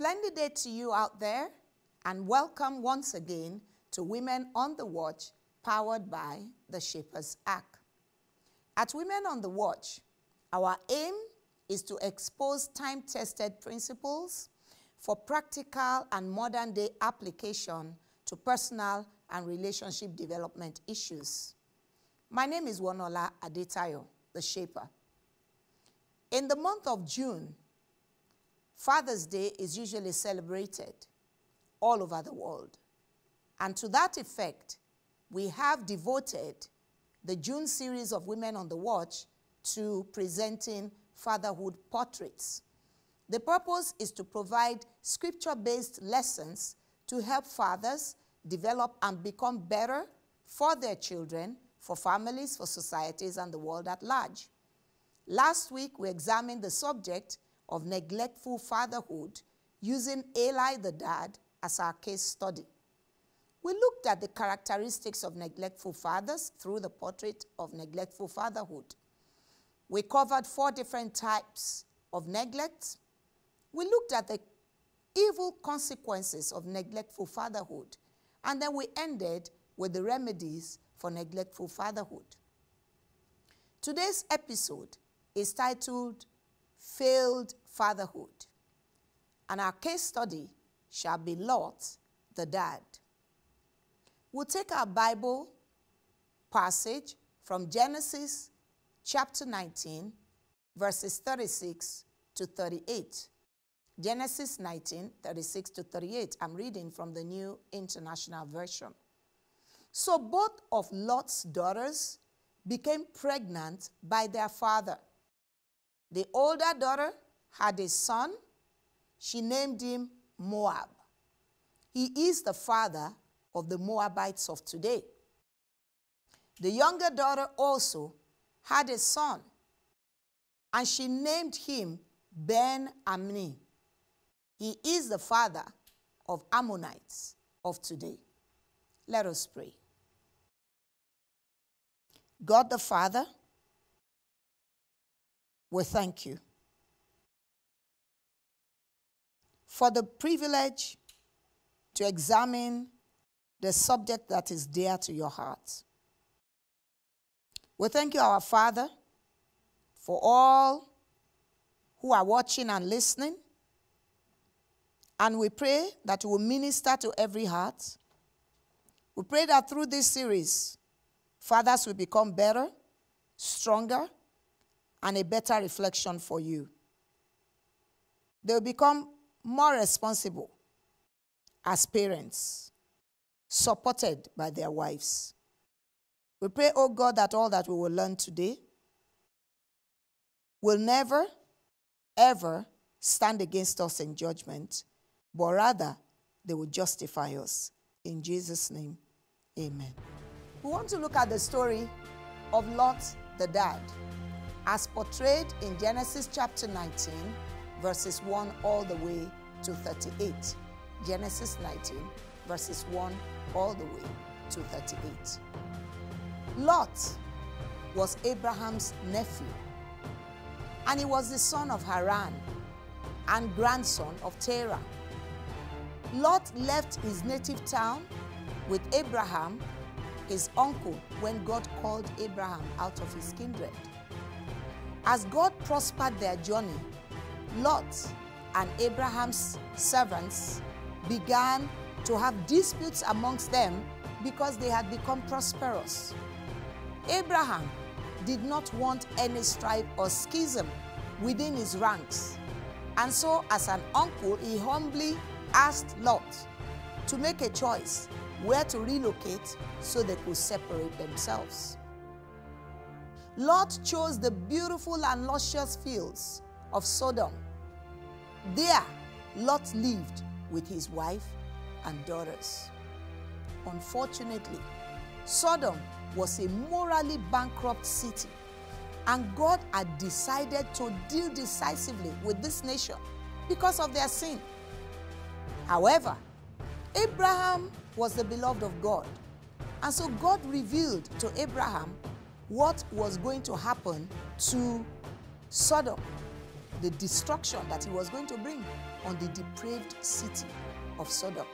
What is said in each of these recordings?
Splendid day to you out there, and welcome once again to Women on the Watch, powered by the Shapers Ark. At Women on the Watch, our aim is to expose time tested principles for practical and modern day application to personal and relationship development issues. My name is Wonuola Adetayo, the Shaper. In the month of June, Father's Day is usually celebrated all over the world. And to that effect, we have devoted the June series of Women on the Watch to presenting fatherhood portraits. The purpose is to provide scripture based lessons to help fathers develop and become better for their children, for families, for societies, and the world at large. Last week, we examined the subject of neglectful fatherhood using Eli the dad as our case study. We looked at the characteristics of neglectful fathers through the portrait of neglectful fatherhood. We covered four different types of neglect. We looked at the evil consequences of neglectful fatherhood. And then we ended with the remedies for neglectful fatherhood. Today's episode is titled Failed Fatherhood. And our case study shall be Lot, the dad. We'll take our Bible passage from Genesis chapter 19, verses 36 to 38. Genesis 19, 36 to 38. I'm reading from the New International Version. So both of Lot's daughters became pregnant by their father. The older daughter had a son. She named him Moab. He is the father of the Moabites of today. The younger daughter also had a son, and she named him Ben Ammi. He is the father of Ammonites of today. Let us pray. God the Father, we thank you for the privilege to examine the subject that is dear to your heart. We thank you, our Father, for all who are watching and listening. And we pray that you will minister to every heart. We pray that through this series, fathers will become better, stronger, and a better reflection for you. They will become more responsible as parents, supported by their wives. We pray, oh God, that all that we will learn today will never, ever stand against us in judgment, but rather they will justify us. In Jesus' name, amen. We want to look at the story of Lot the dad, as portrayed in Genesis chapter 19, verses 1 all the way to 38. Genesis 19, verses 1 all the way to 38. Lot was Abraham's nephew, and he was the son of Haran and grandson of Terah. Lot left his native town with Abraham, his uncle, when God called Abraham out of his kindred. As God prospered their journey, Lot and Abraham's servants began to have disputes amongst them because they had become prosperous. Abraham did not want any strife or schism within his ranks. And so, as an uncle, he humbly asked Lot to make a choice where to relocate so they could separate themselves. Lot chose the beautiful and luscious fields of Sodom. There, Lot lived with his wife and daughters. Unfortunately, Sodom was a morally bankrupt city, and God had decided to deal decisively with this nation because of their sin. However, Abraham was the beloved of God, and so God revealed to Abraham what was going to happen to Sodom. The destruction that he was going to bring on the depraved city of Sodom.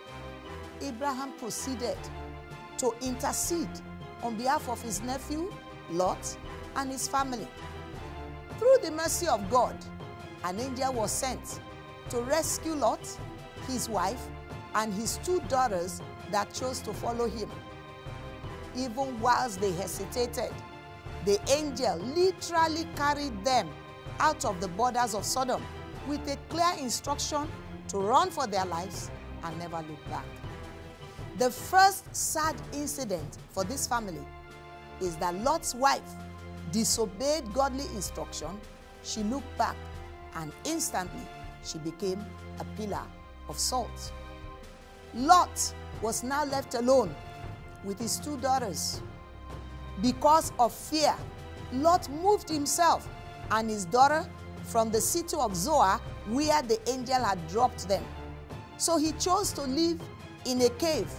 Abraham proceeded to intercede on behalf of his nephew, Lot, and his family. Through the mercy of God, an angel was sent to rescue Lot, his wife, and his two daughters that chose to follow him. Even whilst they hesitated, the angel literally carried them out of the borders of Sodom with a clear instruction to run for their lives and never look back. The first sad incident for this family is that Lot's wife disobeyed godly instruction. She looked back and instantly she became a pillar of salt. Lot was now left alone with his two daughters. Because of fear, Lot moved himself and his daughter from the city of Zoar where the angel had dropped them. So he chose to live in a cave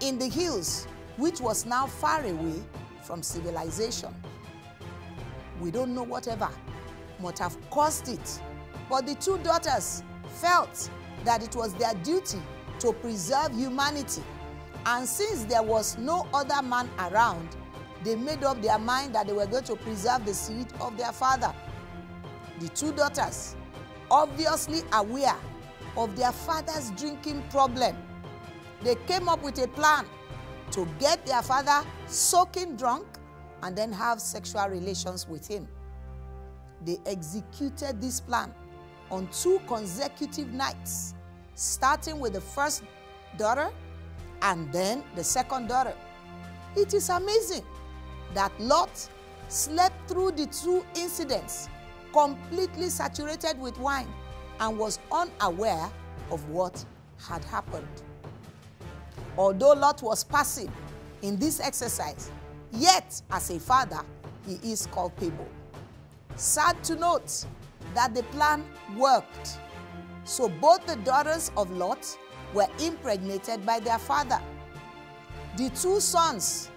in the hills, which was now far away from civilization. We don't know whatever might have caused it, but the two daughters felt that it was their duty to preserve humanity. And since there was no other man around, they made up their mind that they were going to preserve the seed of their father. The two daughters, obviously aware of their father's drinking problem, they came up with a plan to get their father soaking drunk and then have sexual relations with him. They executed this plan on two consecutive nights, starting with the first daughter and then the second daughter. It is amazing that Lot slept through the two incidents completely saturated with wine and was unaware of what had happened. Although Lot was passive in this exercise, yet as a father, he is culpable. Sad to note that the plan worked. So both the daughters of Lot were impregnated by their father. The two sons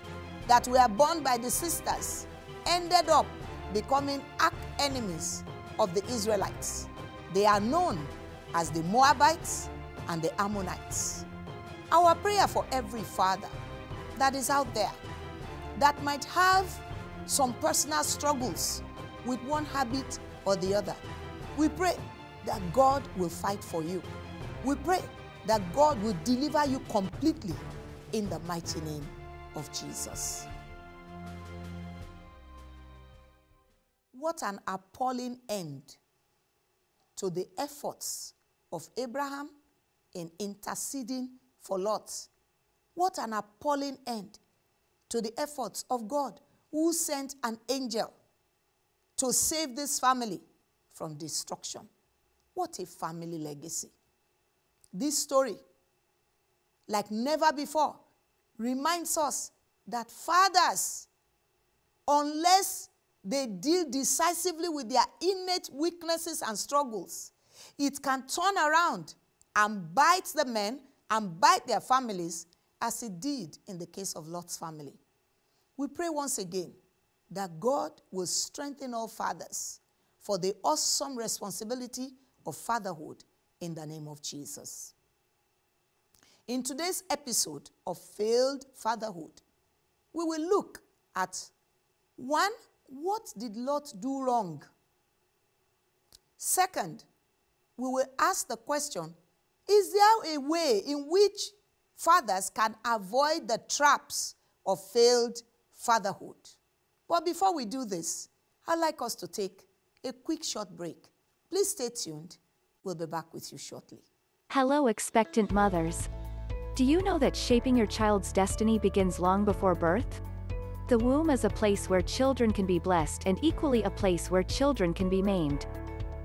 that were born by the sisters ended up becoming arch enemies of the Israelites. They are known as the Moabites and the Ammonites. Our prayer for every father that is out there that might have some personal struggles with one habit or the other. We pray that God will fight for you. We pray that God will deliver you completely in the mighty name of Jesus. What an appalling end to the efforts of Abraham in interceding for Lot. What an appalling end to the efforts of God who sent an angel to save this family from destruction. What a family legacy. This story, like never before, reminds us that fathers, unless they deal decisively with their innate weaknesses and struggles, it can turn around and bite the men and bite their families as it did in the case of Lot's family. We pray once again that God will strengthen all fathers for the awesome responsibility of fatherhood in the name of Jesus. In today's episode of Failed Fatherhood, we will look at one, what did Lot do wrong? Second, we will ask the question is there a way in which fathers can avoid the traps of failed fatherhood? But before we do this, I'd like us to take a quick short break. Please stay tuned. We'll be back with you shortly. Hello, expectant mothers. Do you know that shaping your child's destiny begins long before birth? The womb is a place where children can be blessed and equally a place where children can be maimed.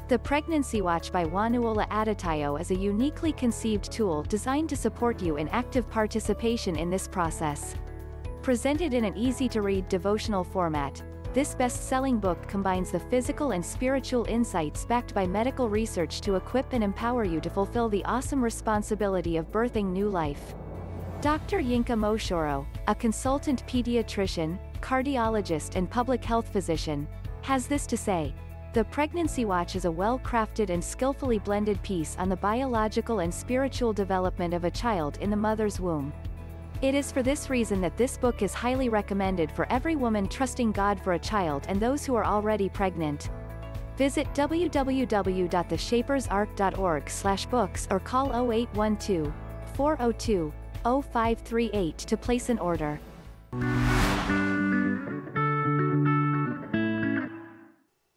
The Pregnancy Watch by Wonuola Adetayo is a uniquely conceived tool designed to support you in active participation in this process. Presented in an easy-to-read devotional format, this best-selling book combines the physical and spiritual insights backed by medical research to equip and empower you to fulfill the awesome responsibility of birthing new life. Dr. Yinka Moshoro, a consultant pediatrician, cardiologist and public health physician, has this to say. The Pregnancy Watch is a well-crafted and skillfully blended piece on the biological and spiritual development of a child in the mother's womb. It is for this reason that this book is highly recommended for every woman trusting God for a child and those who are already pregnant. Visit www.theshapersark.org books or call 0812 402 0538 to place an order.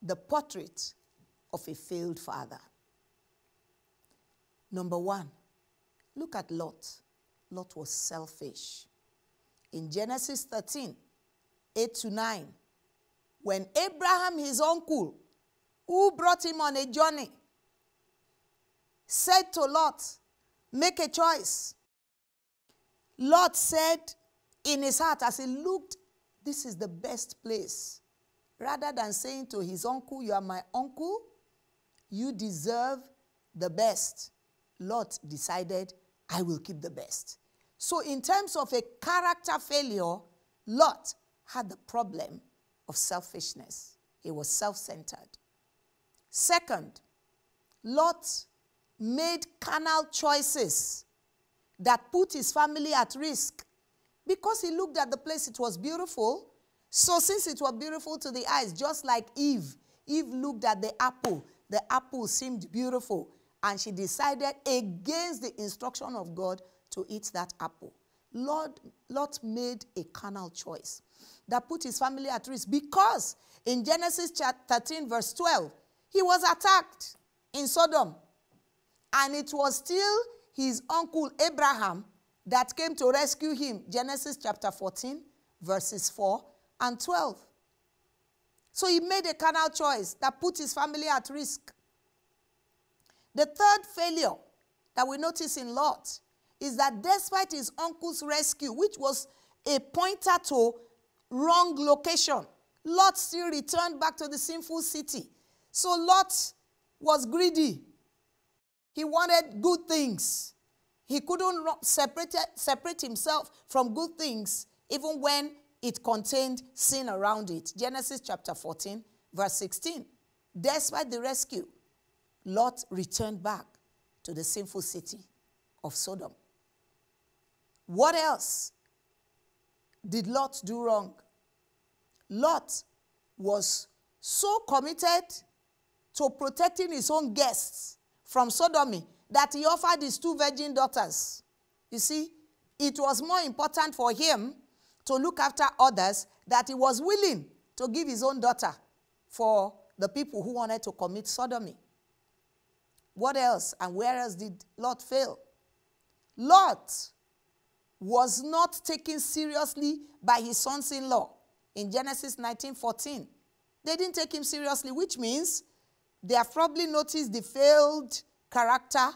The portrait of a failed father. Number one, look at Lot. Lot was selfish. In Genesis 13, 8 to 9, when Abraham, his uncle, who brought him on a journey, said to Lot, Make a choice. Lot said in his heart, as he looked, This is the best place. Rather than saying to his uncle, You are my uncle, you deserve the best. Lot decided, I will keep the best. So, in terms of a character failure, Lot had the problem of selfishness. He was self centered. Second, Lot made carnal choices that put his family at risk because he looked at the place, it was beautiful. So, since it was beautiful to the eyes, just like Eve, Eve looked at the apple, the apple seemed beautiful, and she decided against the instruction of God to eat that apple. Lord, Lot made a carnal choice that put his family at risk because in Genesis chapter 13, verse 12, he was attacked in Sodom. And it was still his uncle Abraham that came to rescue him. Genesis chapter 14, verses 4 and 12. So he made a carnal choice that put his family at risk. The third failure that we notice in Lot is that despite his uncle's rescue, which was a pointer to wrong location, Lot still returned back to the sinful city. So Lot was greedy. He wanted good things. He couldn't separate, separate himself from good things even when it contained sin around it. Genesis chapter 14, verse 16. Despite the rescue, Lot returned back to the sinful city of Sodom. What else did Lot do wrong? Lot was so committed to protecting his own guests from sodomy that he offered his two virgin daughters. You see, it was more important for him to look after others that he was willing to give his own daughter for the people who wanted to commit sodomy. What else and where else did Lot fail? Lot was not taken seriously by his sons-in-law in Genesis 19:14. They didn't take him seriously, which means they have probably noticed the failed character.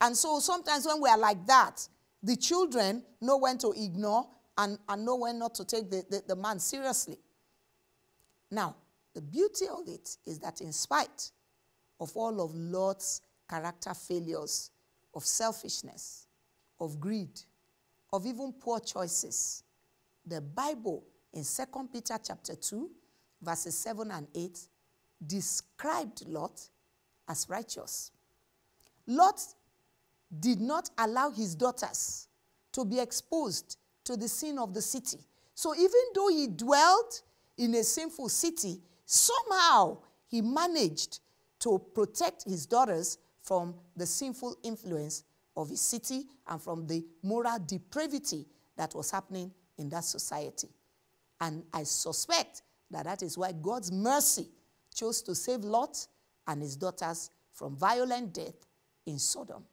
And so sometimes when we are like that, the children know when to ignore and, and know when not to take the, the, the man seriously. Now, the beauty of it is that in spite of all of Lot's character failures, of selfishness, of greed, of even poor choices. The Bible in 2 Peter chapter 2, verses 7 and 8, described Lot as righteous. Lot did not allow his daughters to be exposed to the sin of the city. So even though he dwelt in a sinful city, somehow he managed to protect his daughters from the sinful influence of his city and from the moral depravity that was happening in that society. And I suspect that that is why God's mercy chose to save Lot and his daughters from violent death in Sodom.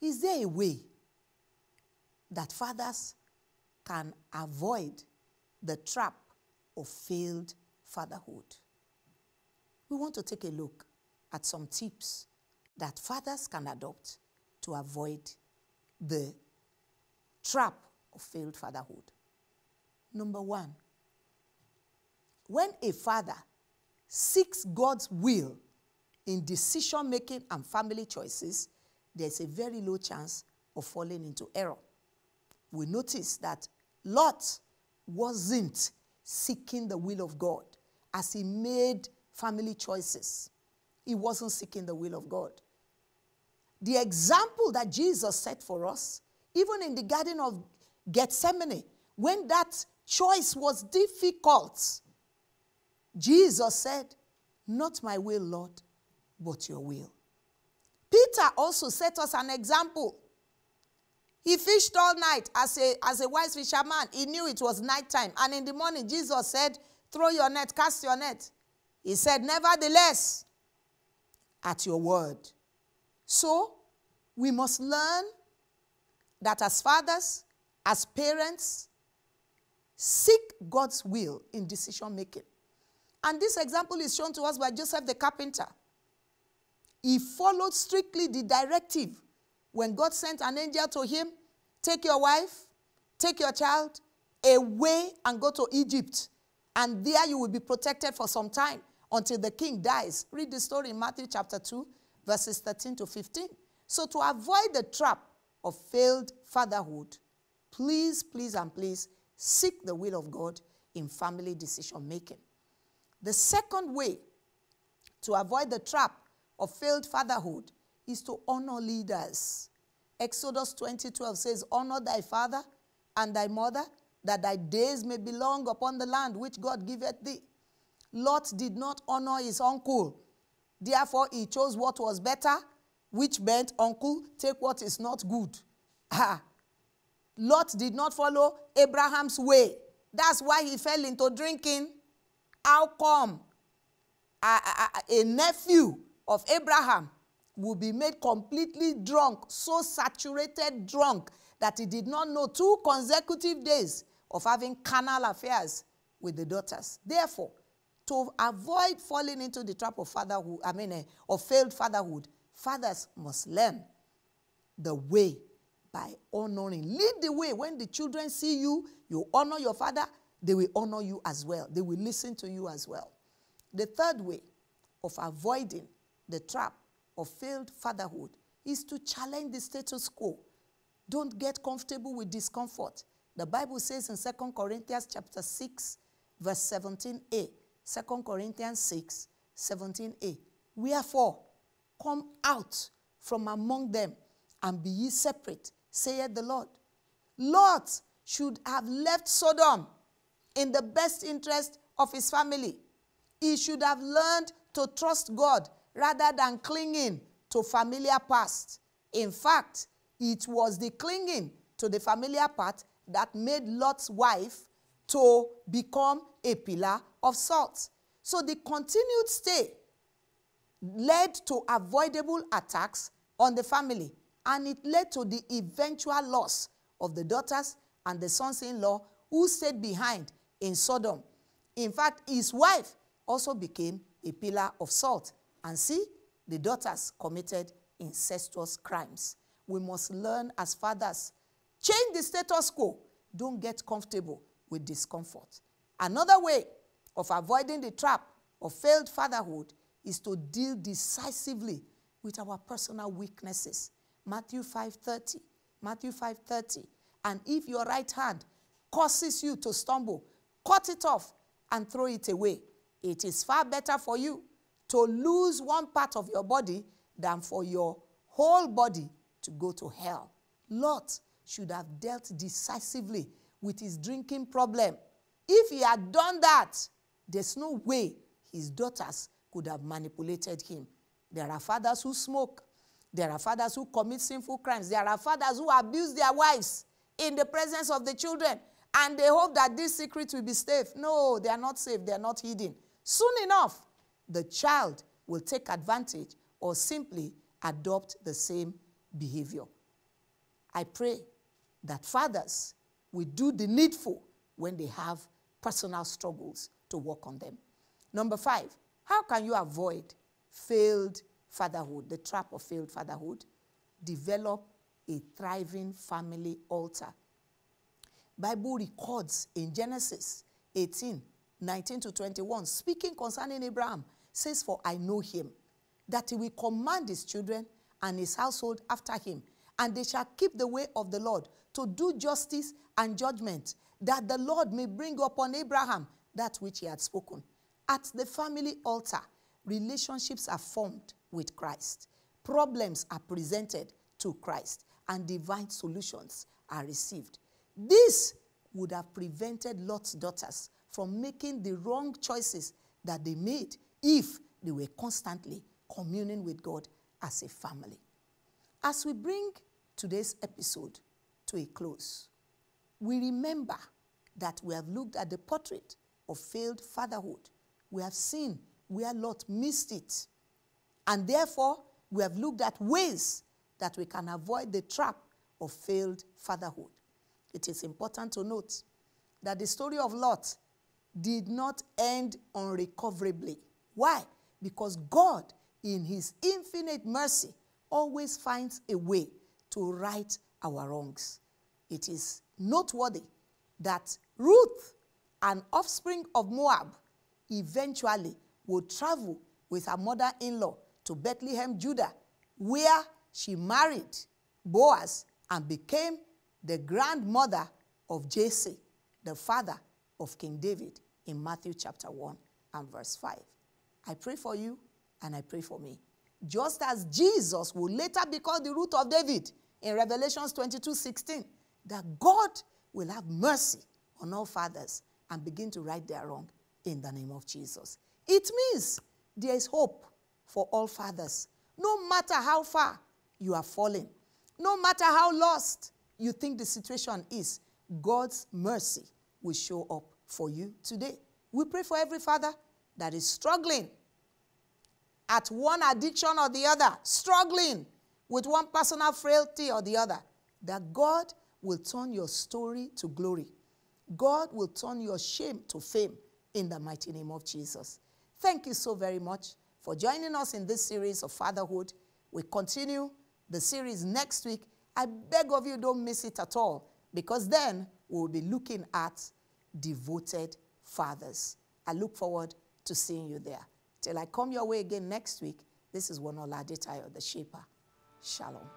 Is there a way that fathers can avoid the trap of failed fatherhood? We want to take a look at some tips that fathers can adopt to avoid the trap of failed fatherhood. Number one, when a father seeks God's will in decision making and family choices, there's a very low chance of falling into error. We notice that Lot wasn't seeking the will of God as he made family choices. He wasn't seeking the will of God. The example that Jesus set for us, even in the Garden of Gethsemane, when that choice was difficult, Jesus said, Not my will, Lord, but your will. Peter also set us an example. He fished all night as a, as a wise fisherman. He knew it was nighttime. And in the morning, Jesus said, Throw your net, cast your net. He said, Nevertheless, at your word. So, we must learn that as fathers, as parents, seek God's will in decision making. And this example is shown to us by Joseph the carpenter. He followed strictly the directive when God sent an angel to him take your wife, take your child away and go to Egypt. And there you will be protected for some time until the king dies. Read the story in Matthew chapter 2, verses 13 to 15. So, to avoid the trap of failed fatherhood, please, please, and please seek the will of God in family decision making. The second way to avoid the trap of failed fatherhood is to honor leaders. Exodus 20:12 says, Honor thy father and thy mother, that thy days may be long upon the land which God giveth thee. Lot did not honor his uncle. Therefore, he chose what was better, which meant, Uncle, take what is not good. Ah. Lot did not follow Abraham's way. That's why he fell into drinking. How come a, a, a nephew of Abraham will be made completely drunk, so saturated drunk that he did not know two consecutive days of having carnal affairs with the daughters. Therefore, to avoid falling into the trap of fatherhood, I mean, uh, of failed fatherhood, fathers must learn the way by honoring. Lead the way. When the children see you, you honor your father, they will honor you as well. They will listen to you as well. The third way of avoiding the trap of failed fatherhood is to challenge the status quo. Don't get comfortable with discomfort. The Bible says in 2 Corinthians chapter 6, verse 17a, 2 Corinthians 6, 17a. Wherefore, come out from among them and be ye separate, saith the Lord. Lot should have left Sodom in the best interest of his family. He should have learned to trust God rather than clinging to familiar past. In fact, it was the clinging to the familiar past that made Lot's wife to become a pillar of salt. So the continued stay led to avoidable attacks on the family, and it led to the eventual loss of the daughters and the sons in law who stayed behind in Sodom. In fact, his wife also became a pillar of salt. And see, the daughters committed incestuous crimes. We must learn as fathers change the status quo. Don't get comfortable with discomfort. Another way of avoiding the trap of failed fatherhood is to deal decisively with our personal weaknesses. Matthew 5:30. Matthew 5:30. And if your right hand causes you to stumble, cut it off and throw it away. It is far better for you to lose one part of your body than for your whole body to go to hell. Lot should have dealt decisively with his drinking problem. If he had done that, there's no way his daughters could have manipulated him. There are fathers who smoke. There are fathers who commit sinful crimes. There are fathers who abuse their wives in the presence of the children. And they hope that this secret will be safe. No, they are not safe. They are not hidden. Soon enough, the child will take advantage or simply adopt the same behavior. I pray that fathers will do the needful when they have personal struggles to work on them. Number five, how can you avoid failed fatherhood, the trap of failed fatherhood? Develop a thriving family altar. Bible records in Genesis 18, 19 to 21, speaking concerning Abraham, says, For I know him, that he will command his children and his household after him, and they shall keep the way of the Lord to do justice and judgment, that the Lord may bring upon Abraham that which he had spoken. At the family altar, relationships are formed with Christ, problems are presented to Christ, and divine solutions are received. This would have prevented Lot's daughters from making the wrong choices that they made if they were constantly communing with God as a family. As we bring today's episode to a close, we remember that we have looked at the portrait of failed fatherhood. We have seen where Lot missed it. And therefore, we have looked at ways that we can avoid the trap of failed fatherhood. It is important to note that the story of Lot did not end unrecoverably. Why? Because God, in His infinite mercy, always finds a way to right our wrongs. It is noteworthy that Ruth, an offspring of Moab, eventually would travel with her mother in law to Bethlehem, Judah, where she married Boaz and became the grandmother of Jesse, the father of King David, in Matthew chapter 1 and verse 5. I pray for you and I pray for me. Just as Jesus will later be called the root of David in Revelations 22 16, that God will have mercy on all fathers and begin to right their wrong in the name of Jesus. It means there is hope for all fathers, no matter how far you are falling, no matter how lost you think the situation is, God's mercy will show up for you today. We pray for every father that is struggling at one addiction or the other, struggling with one personal frailty or the other, that God will turn your story to glory. God will turn your shame to fame in the mighty name of Jesus. Thank you so very much for joining us in this series of fatherhood. We continue the series next week. I beg of you, don't miss it at all, because then we'll be looking at devoted fathers. I look forward to seeing you there. Till I come your way again next week, this is Wonuola Adetayo, the Shaper. Shalom.